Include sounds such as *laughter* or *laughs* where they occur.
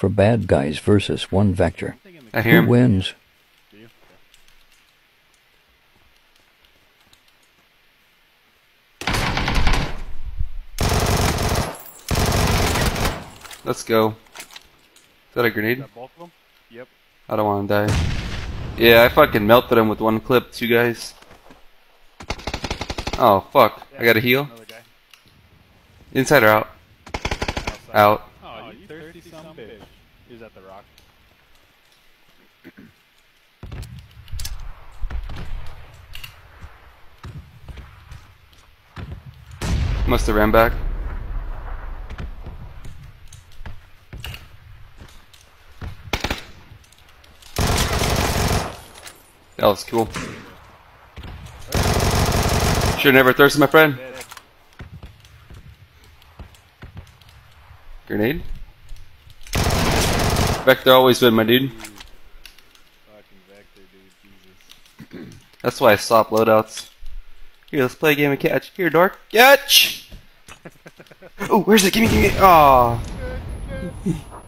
for bad guys versus one vector. I hear Who him. wins? Let's go. Is that a grenade? Got both of them? Yep. I don't want to die. Yeah, I fucking melted him with one clip, two guys. Oh, fuck. I gotta heal. Guy. Inside or out? Outside. Out. Oh, you thirsty son of bitch. He's at the rock. Must have ran back. That was cool. Sure never thirsty, my friend. Grenade? Vector always win, my dude. Fucking Vector, dude. Jesus. That's why I stop loadouts. Here, let's play a game of catch. Here, dork. Catch! *laughs* oh, where's it? Gimme, gimme. Aw. *laughs*